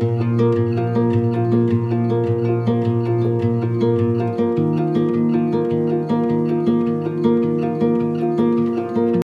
Música